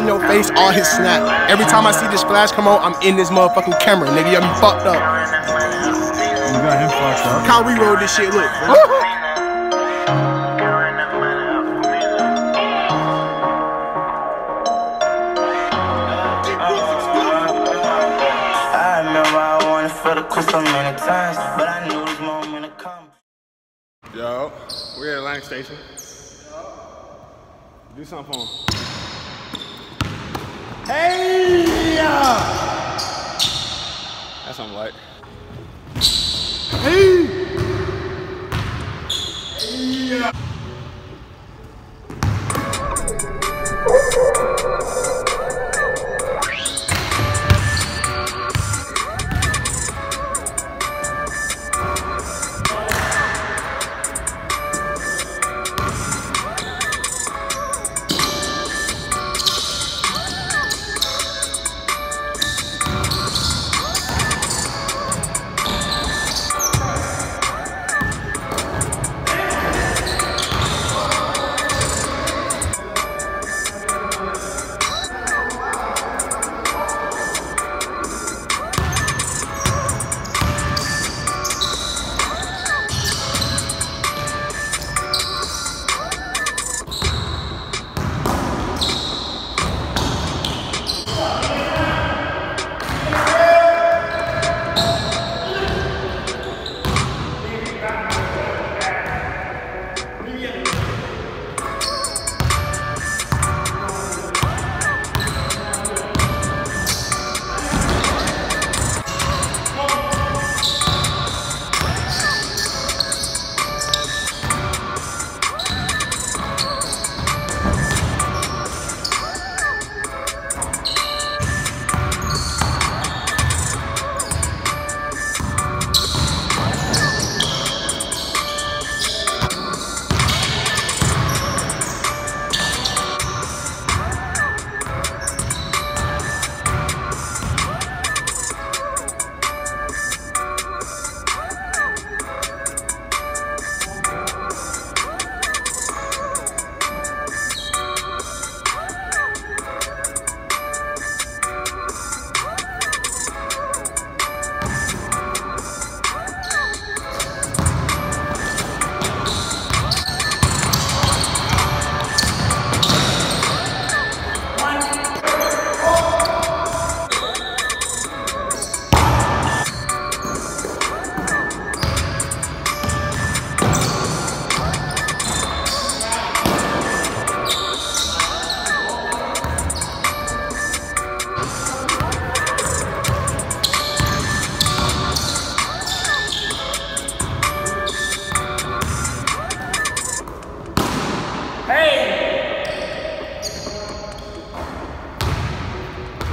in your face, all his snap. Every time I see this flash come on, I'm in this motherfucking camera, nigga. You got me fucked up. You got him fucked up. Kyrie rolled this shit, look. I remember I wanted for the quit many times, but I knew this moment would come. Yo, we're at Atlantic Station. Do something for him. Hey! That's something like. Hey!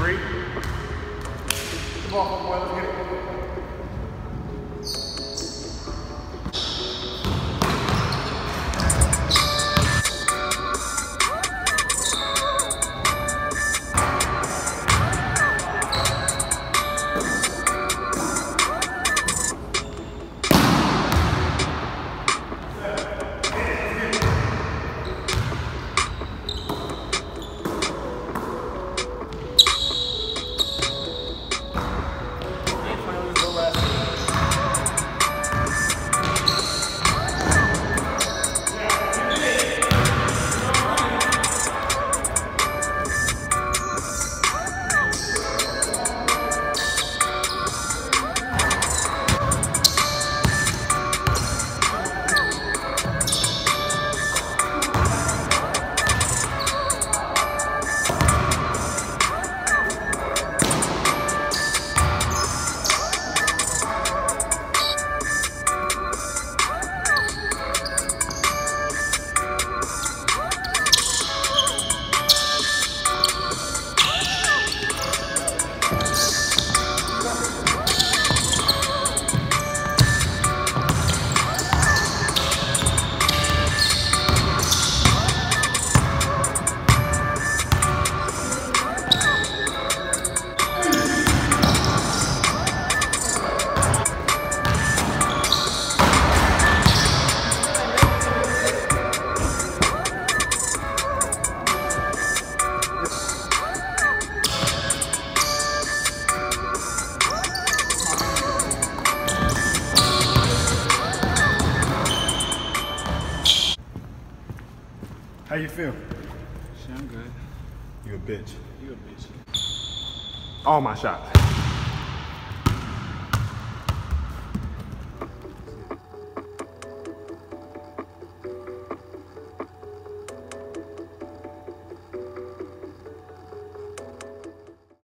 three. Come on, boy, let's get it. You feel? Shit, I'm good. You a bitch. You a bitch. All my shots.